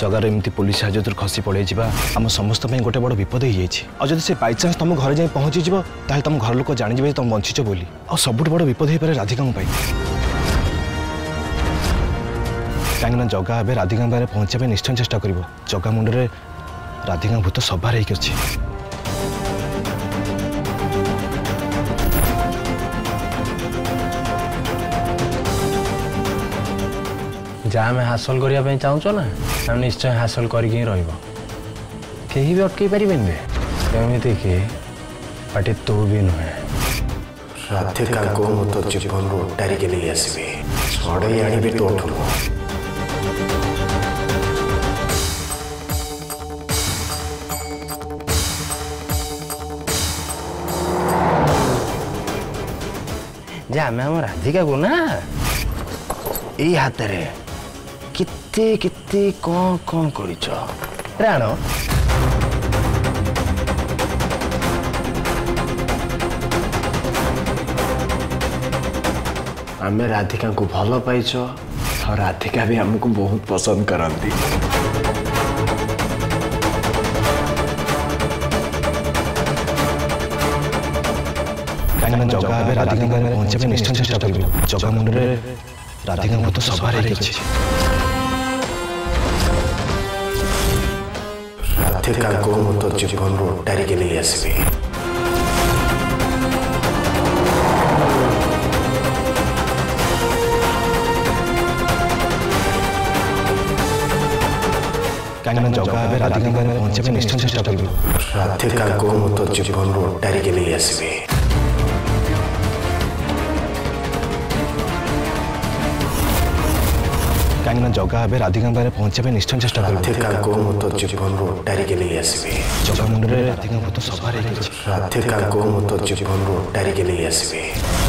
ଜଗାରେ ଏମିତି ପୋଲିସ ହାଜତରୁ ଖସି ପଳାଇଯିବା ଆମ ସମସ୍ତ ପାଇଁ ଗୋଟେ ବଡ଼ ବିପଦ ହେଇଯାଇଛି ଆଉ ଯଦି ସେ ବାଇଚାନ୍ସ ତମ ଘରେ ଯାଇ ପହଞ୍ଚିଯିବ ତାହେଲେ ତମ ଘର ଲୋକ ଜାଣିଯିବେ ଯେ ତମେ ବଞ୍ଚିଛ ବୋଲି ଆଉ ସବୁଠୁ ବଡ଼ ବିପଦ ହେଇପାରେ ରାଧିକାଙ୍କ ପାଇଁ କାହିଁକିନା ଜଗା ଏବେ ରାଧିକାଙ୍କ ପାଖରେ ପହଞ୍ଚିବା ପାଇଁ ନିଶ୍ଚୟ ଚେଷ୍ଟା କରିବ ଜଗା ମୁଣ୍ଡରେ ରାଧିକାଙ୍କ ଭୂତ ସଭାରେ ହେଇକି ଅଛି ଯାହା ଆମେ ହାସଲ କରିବା ପାଇଁ ଚାହୁଁଛ ନା ଆମେ ନିଶ୍ଚୟ ହାସଲ କରିକି ହିଁ ରହିବ କେହି ବି ଅଟକେଇ ପାରିବେନି ବେ ଏମିତିକି ପାଟି ତୁ ବି ନୁହେଁ ରାଧିକାକୁ ମୁଁ ତୋ ଜୀବନରୁ ଉଟାରିକି ନେଇ ଆସିବି ଛଡ଼େଇ ଆଣିବି ତୋଠୁ যে আমি আমার রাধিকাকু না এই হাতেরে କେତେ କେତେ କ'ଣ କ'ଣ କରିଛ ରାଣ ଆମେ ରାଧିକାଙ୍କୁ ଭଲ ପାଇଛ ଆଉ ରାଧିକା ବି ଆମକୁ ବହୁତ ପସନ୍ଦ କରନ୍ତି କାହିଁକିନା ଜଗା ଏବେ ରାଧିକାଙ୍କ ପହଞ୍ଚିବା ପାଇଁ ନିଶ୍ଚୟ ଚେଷ୍ଟା କରିବୁ ଜଗା ମୁଣ୍ଡରେ ରାଧିକାଙ୍କୁ ତ ସବାରେ ହେଇକି ଅଛି ಆರ್ಥಿಕ ಮತ್ತು ಜಿಬ್ಬರು ಟರಿಗೆ ಎಸ್ವಿ କାହିଁକିନା ଜଗା ଏବେ ରାଧିକାଙ୍କ ପହଞ୍ଚିବା ପାଇଁ ନିଶ୍ଚୟ ଚେଷ୍ଟା କରିବୁ ରାଧିକା ଗୋ ମୁଁ ତ ଜୀବନରୁ ଟାରିକି ନେଇ ଆସିବି କାହିଁକିନା ଜଗା ଏବେ ରାଧିକାଙ୍କ ପାଖରେ ପହଞ୍ଚିବା ପାଇଁ ନିଶ୍ଚୟ ଚେଷ୍ଟା କରିବ ରାଧିକାଙ୍କୁ ମୁଁ ତୋ ଜୀବନରୁ ଉଟାରିକି ନେଇ ଆସିବି ଜଗା ମୁଣ୍ଡରେ ରାଧିକାଙ୍କ ତ ସଭା ରହିଛି ରାଧିକାଙ୍କୁ ମୁଁ ତୋ ଜୀବନରୁ ଉଟାରିକି ନେଇ ଆସିବି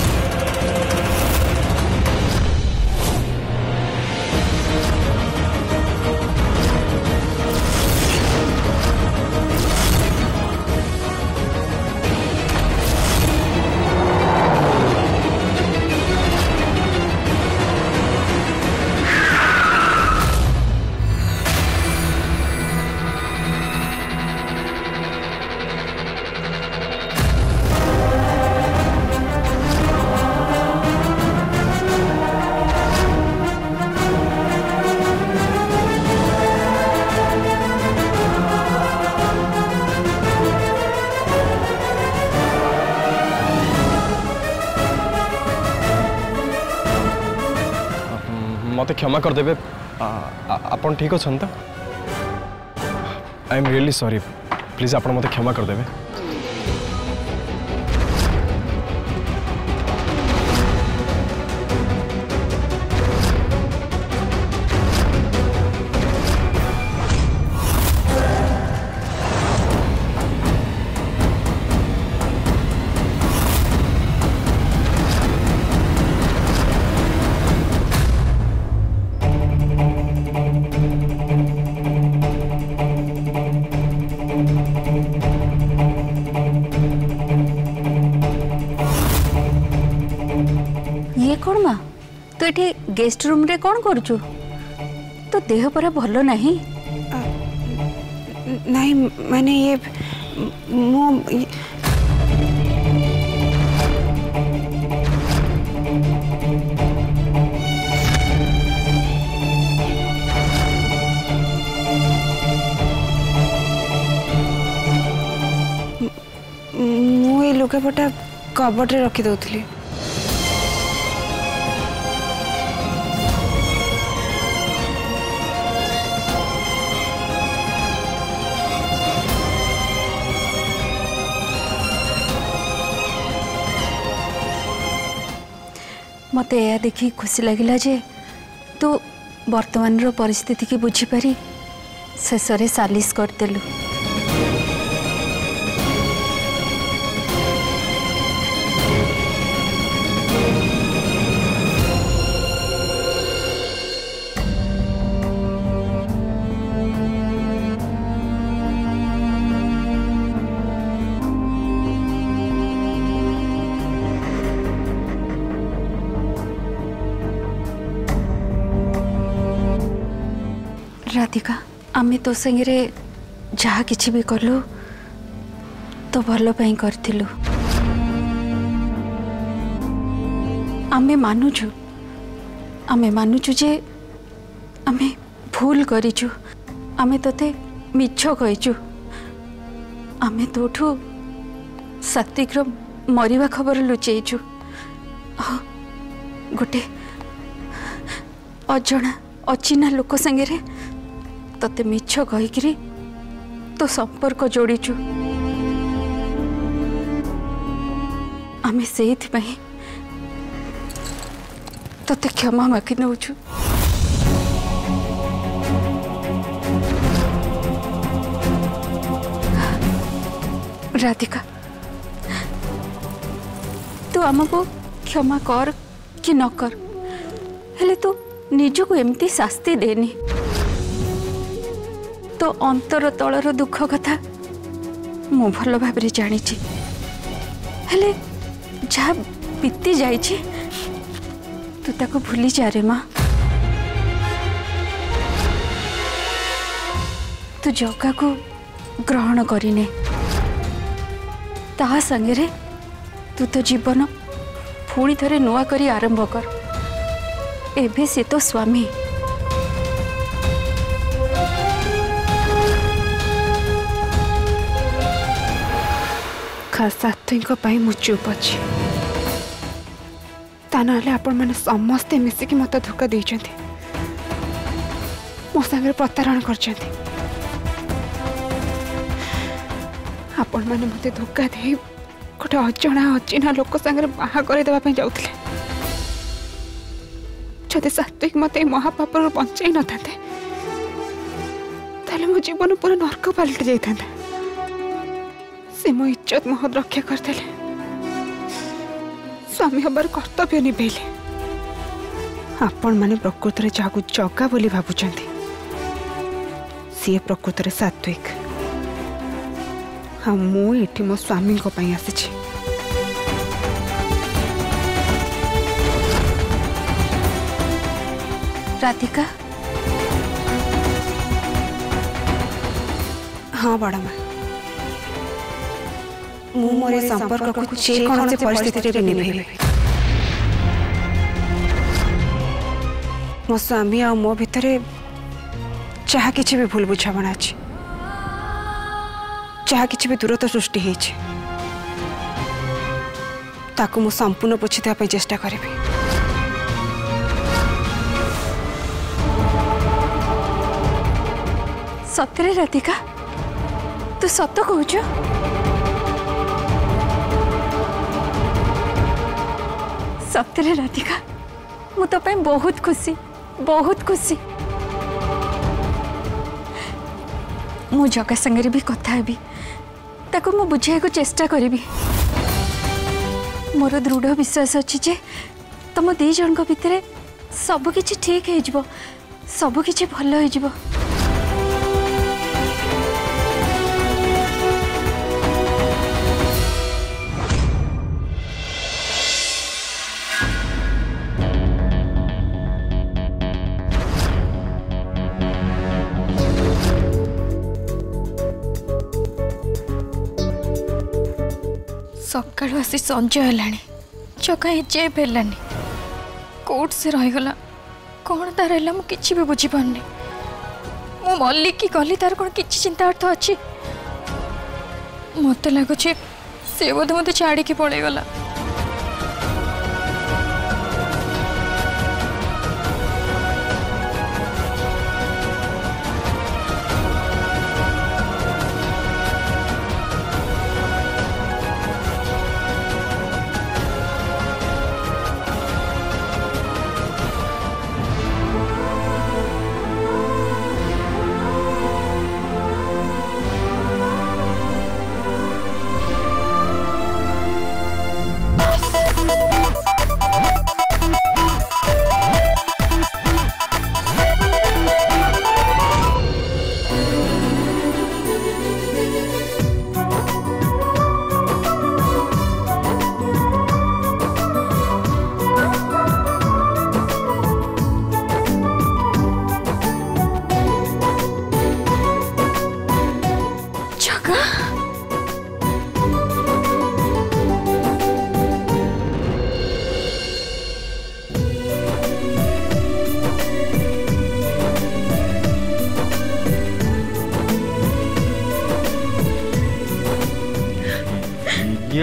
क्षमा करदे आप ठीक अच्छा I am really sorry please आप मत क्षमा करदे गेस्ट रूम रे कर करछु तो देह पर भलो नाही नाही मैंने ये मु मु ए लोके पटा कबड रे रखी दउथली মতে এ দেখি খুশি লাগিলা জে তু বর্তমানৰ পৰিস্থিতি কি বুজি পৰি সেসৰে 40 কৰতেলু ରାଧିକା ଆମେ ତୋ ସାଙ୍ଗରେ ଯାହା କିଛି ବି କଲୁ ତୋ ଭଲ ପାଇଁ କରିଥିଲୁ ଆମେ ମାନୁଛୁ ଆମେ ମାନୁଛୁ ଯେ ଆମେ ଭୁଲ କରିଛୁ ଆମେ ତୋତେ ମିଛ କହିଛୁ ଆମେ ତୋଠୁ ସାତ୍ୱିକର ମରିବା ଖବର ଲୁଚେଇଛୁ ଗୋଟେ ଅଜଣା ଅଚିହ୍ନା ଲୋକ ସାଙ୍ଗରେ ते मिछ कहीकि तो संपर्क जोड़ीचु आम से ते क्षमा मागि नौ राधिका तू आम को क्षमा कर कि नकर तू निजक एमती शास्ति देनी ତୋ ଅନ୍ତର ତଳର ଦୁଃଖ କଥା ମୁଁ ଭଲ ଭାବରେ ଜାଣିଛି ହେଲେ ଯାହା ବିତି ଯାଇଛି ତୁ ତାକୁ ଭୁଲି ଯାରେ ମା ତୁ ଜଗାକୁ ଗ୍ରହଣ କରିନେ ତାହା ସାଙ୍ଗରେ ତୁ ତୋ ଜୀବନ ପୁଣି ଥରେ ନୂଆ କରି ଆରମ୍ଭ କର ଏବେ ସେ ତୋ ସ୍ୱାମୀ दुखा सात्विकाई मु चुप अच्छे आपण मैंने समस्ते मिसिक मत धोखा दे मो सा प्रतारण कर मते धोखा दे गोटे अजणा अचिना लोक सागर बाहर जाते सात्विक मत महापापर बचाई न था मो जीवन पूरा नर्क पलटि जाता से मो इज्जत महद रक्षा करदे स्वामी हबार कर्तव्य निभेले आपण मैंने प्रकृत में जहाँ जगा बोली भावुं सीए प्रकृत में सात्विक हाँ मुझे मो स्वामी आसी राधिका हाँ बड़ा मैं ମୁଁ ମୋର ଏ ସମ୍ପର୍କକୁ ଯେକୌଣସି ପରିସ୍ଥିତିରେ ବି ନିଭେଇବି ମୋ ସ୍ୱାମୀ ଆଉ ମୋ ଭିତରେ ଯାହା କିଛି ବି ଭୁଲ ବୁଝାମଣା ଅଛି ଯାହା କିଛି ବି ଦୂରତା ସୃଷ୍ଟି ହେଇଛି ତାକୁ ମୁଁ ସମ୍ପୂର୍ଣ୍ଣ ପୋଛିଦେବା ପାଇଁ ଚେଷ୍ଟା କରିବି ସତରେ ରାଧିକା ତୁ ସତ କହୁଛୁ सत्य राधिका मु तो बहुत खुशी बहुत खुशी मु जगा संगे भी कथी मु बुझे को चेष्टा करी मोर दृढ़ विश्वास अच्छी जे तुम तो दीज भाई सबकि ठीक हो सबकि भल हो ସକାଳୁ ଆସି ସଞ୍ଜ ହେଲାଣି ଜଗା ଏଜେବ୍ ହେଲାନି କୋଉଠି ସେ ରହିଗଲା କ'ଣ ତାର ହେଲା ମୁଁ କିଛି ବି ବୁଝିପାରୁନି ମୁଁ ମଲ୍ଲିକି ଗଲି ତାର କ'ଣ କିଛି ଚିନ୍ତାର୍ଥ ଅଛି ମୋତେ ଲାଗୁଛି ସେ ବୋଧେ ମୋତେ ଛାଡ଼ିକି ପଳେଇଗଲା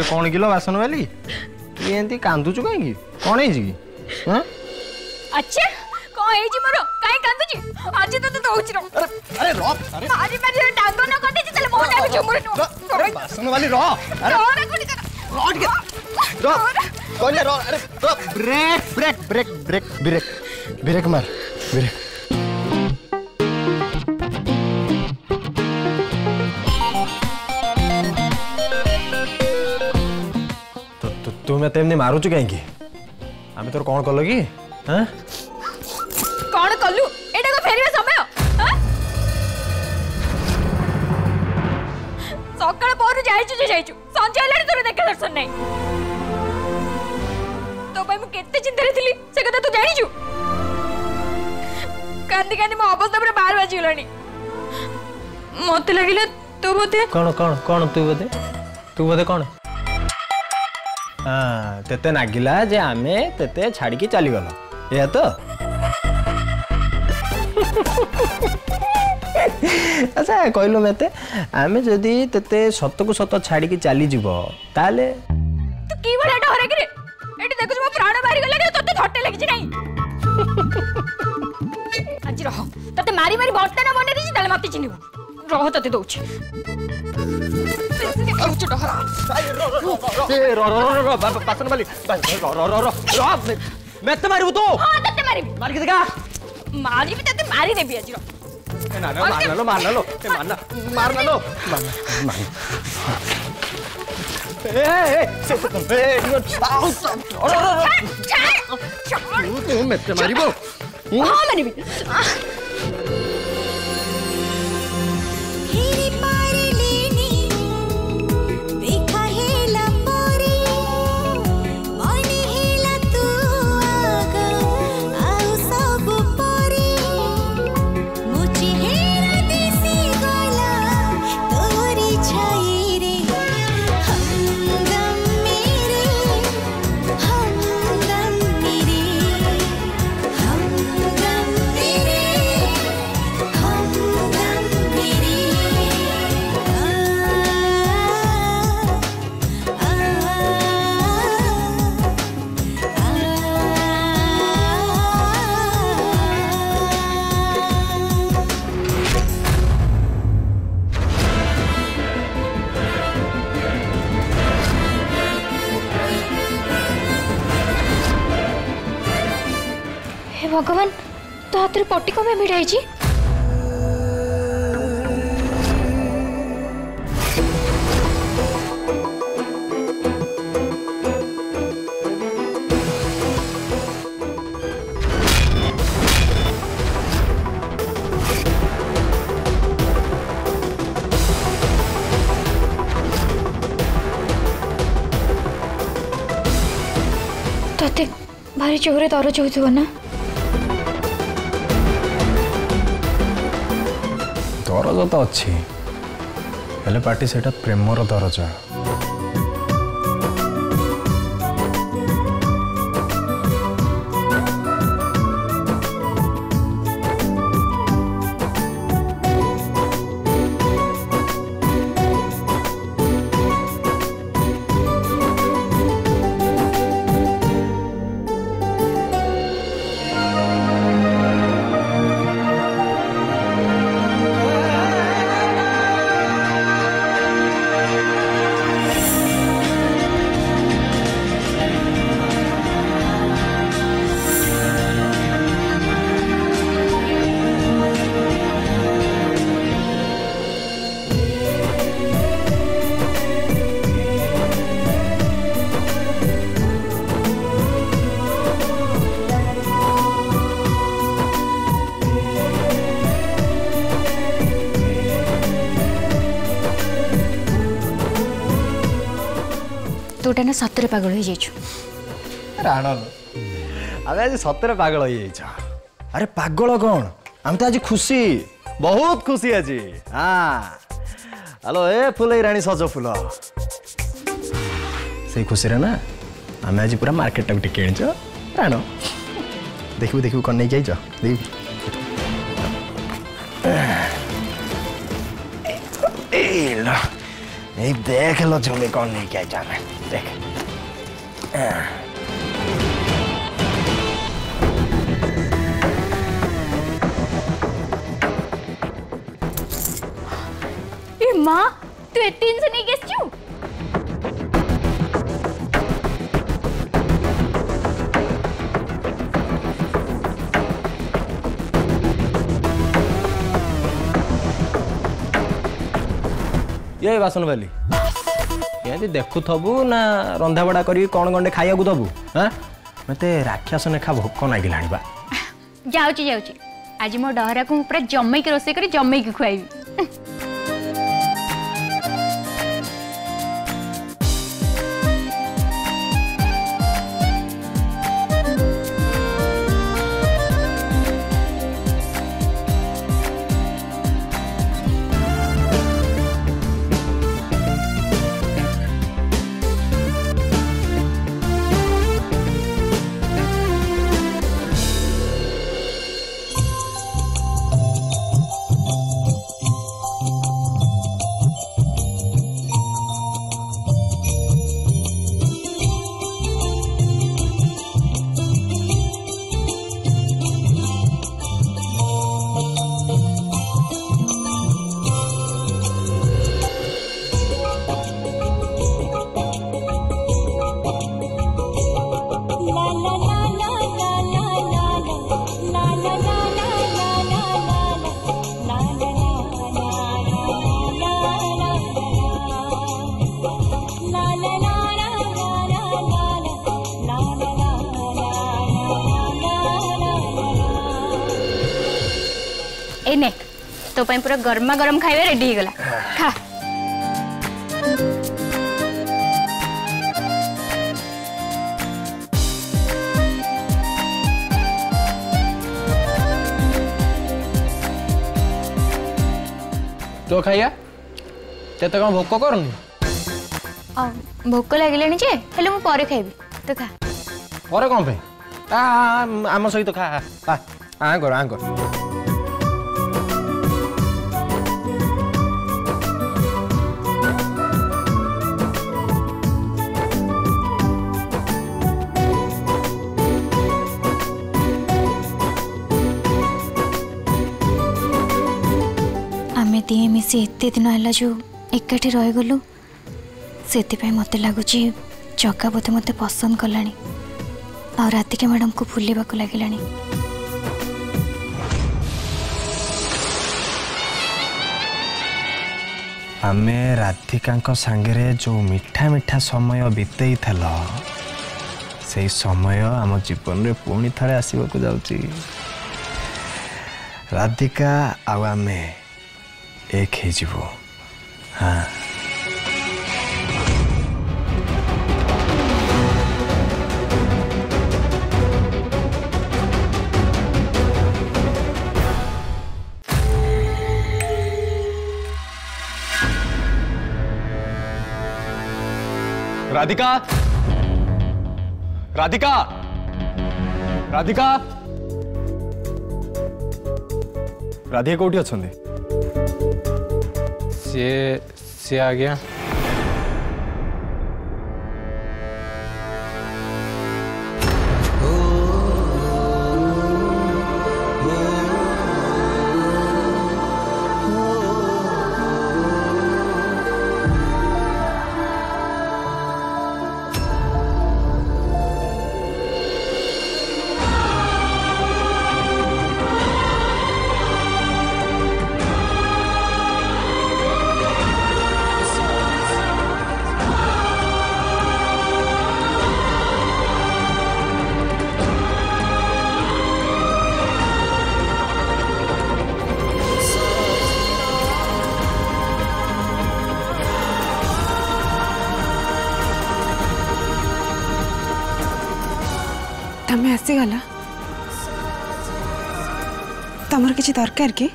कौन किलो बासन वाली ये एंती कांदुचु काहेकी कौन है जी हां अच्छा कौन है जी मोरो काहे कांदुची आज तो तू दोउच रो अरे रो अरे आज मैं डांगो न कटे चले बहुत टाइम चुमुर नो बासन वाली रो अरे रो ना कुली रो के रो कौन रो अरे रो brake brake brake brake brake brake मार ब्रेक ମତେ ଏମିତି ମାରୁଛୁ କାହିଁକି ଆମେ ତୋର କ'ଣ କଲ କି କ'ଣ କଲୁ ଏଇଟାକୁ ଫେରିବା ସମୟ ସକାଳ ପହରୁ ଯାଇଛୁ ଯେ ଯାଇଛୁ ସଞ୍ଜ ହେଲାଣି ତୋର ଦେଖା ଦର୍ଶନ ନାହିଁ ତୋ ପାଇଁ ମୁଁ କେତେ ଚିନ୍ତାରେ ଥିଲି ସେ କଥା ତୁ ଜାଣିଛୁ କାନ୍ଦି କାନ୍ଦି ମୋ ଅବସ୍ଥା ପୁରା ବାର ବାଜିଗଲାଣି ମତେ ଲାଗିଲା ତୁ ବୋଧେ କ'ଣ କ'ଣ କ'ଣ ତୁ ବୋଧେ ତୁ ବୋଧେ କ'ଣ হ্যাঁ, তেতে নাগিলা যে আমি তেতে ছাড়িকি চালি গল এয়া তো আচ্ছা কইলো মেতে আমি যদি তেতে সতকু সত ছাড়িকি চালি যাব তাহলে তো কি বড় এটা হরে গরে এটা দেখুছ মো প্রাণ বাহির গলে কি তোতে ধরতে লাগিছি নাই আজি রহ তোতে মারি মারি বর্তনা বনে দিছি তাহলে মতে চিনিবু ରହ ତତେ ଦଉଛି ମତେ ମାରିବୁ ତୁ ତତେ ମାରିବି ମାରିକି ଦେଖା ମାରିବି ତତେ ମାରିଦେବି ଆଜିର ମାରନା ଲୋ ମାରନା ଲୋ ମାରନା ମାରନା ଲୋ ମାରନା ମାରନା ମତେ ମାରିବ ହଁ ମାରିବି कोविड भिड़ाई जी तोते भारी चोरे दरज तो हो ना ଦରଜା ତ ଅଛି ହେଲେ ପାଟି ସେଇଟା ପ୍ରେମର ଦରଜା ना सतरे पागल हो सतरे पागल हो अरे पागल कौन आम तो आज खुशी बहुत खुशी आज हाँ हेलो ए फुलई राणी सज फुल से खुशी ना आम आज पूरा मार्केट टाक टे राण देखू देखू कौन नहीं जाइज देख लो झूले कौन नहीं जाए stick. Uh. माँ तू तीन इतनी नहीं गेस्ट क्यों ये वासन वाली ଏମିତି ଦେଖୁଥବୁ ନା ରନ୍ଧାବଢ଼ା କରିକି କ'ଣ ଗଣ୍ଡେ ଖାଇବାକୁ ଦେବୁ ହଁ ମୋତେ ରାକ୍ଷସ ନେଖା ଭୋକ ନାଗିଲାଣି ବା ଯାଉଛି ଯାଉଛି ଆଜି ମୋ ଡହରାକୁ ମୁଁ ପୁରା ଜମେଇକି ରୋଷେଇ କରି ଜମେଇକି ଖୁଆଇବି तो पूरा गरमा गरम खाइबा रेडी हो गला खा तो खाइया तेते कौन भोक करूनी भोक लगे जे हेले मु परे खाइबी तो खा परे कौन पे आ आम सहित खा आ आ कर आ कर ସେ ଏତେ ଦିନ ହେଲା ଯେଉଁ ଏକାଠି ରହିଗଲୁ ସେଥିପାଇଁ ମୋତେ ଲାଗୁଛି ଜଗା ବୋଧେ ମୋତେ ପସନ୍ଦ କଲାଣି ଆଉ ରାତିକା ମ୍ୟାଡ଼ାମ୍ଙ୍କୁ ଫୁଲିବାକୁ ଲାଗିଲାଣି ଆମେ ରାଧିକାଙ୍କ ସାଙ୍ଗରେ ଯେଉଁ ମିଠା ମିଠା ସମୟ ବିତେଇଥିଲ ସେଇ ସମୟ ଆମ ଜୀବନରେ ପୁଣି ଥରେ ଆସିବାକୁ ଯାଉଛି ରାଧିକା ଆଉ ଆମେ एक ही जी हाँ राधिका राधिका राधिका राधिका कोठी अच्छा ये से आ गया आसीगला तमर कि दरकार कि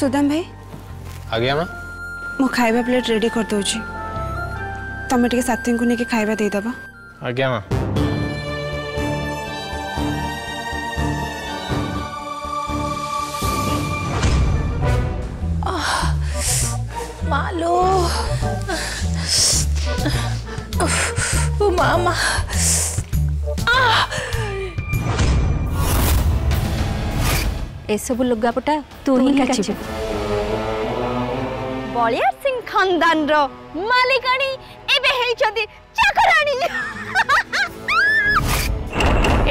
सुदाम भाई आ गया मो खाइबा प्लेट रेडी कर दऊची तुम टे सती को लेकिन खाया देद आज्ञा माँ लुगापटा तु बलिया सिंह खानदान रो मालिकाणी ହେଇଛନ୍ତି ଚାକରାଣୀ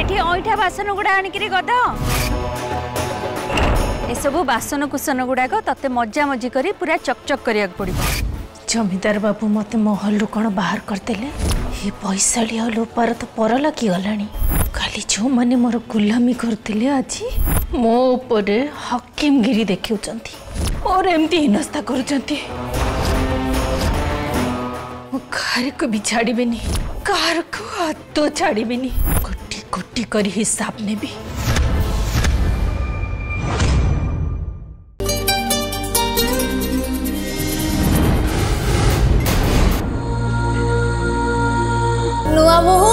ଏଠି ଅଇଁଠା ବାସନ ଗୁଡା ଆଣିକିରି ଗଦ ଏସବୁ ବାସନ କୁସନ ଗୁଡାକ ତତେ ମଜା ମଜି କରି ପୁରା ଚକଚକ୍ କରିବାକୁ ପଡିବ ଜମିଦାର ବାବୁ ମତେ ମହଲରୁ କଣ ବାହାର କରିଦେଲେ ଏ ବୈଶାଳୀ ଆଉ ଲୋପାର ତ ପର ଲାଗିଗଲାଣି କାଲି ଯେଉଁମାନେ ମୋର ଗୁଲାମୀ କରୁଥିଲେ ଆଜି ମୋ ଉପରେ ହକିମଗିରି ଦେଖାଉଛନ୍ତି ମୋର କରୁଛନ୍ତି କାହାରିକୁ ବି ଛାଡ଼ିବିନି କାହାରକୁ ହାତ ଛାଡ଼ିବିନି କୋଟି କୋଟି କରି ହିସାବ ନେବି ନୂଆ ବୋହୂ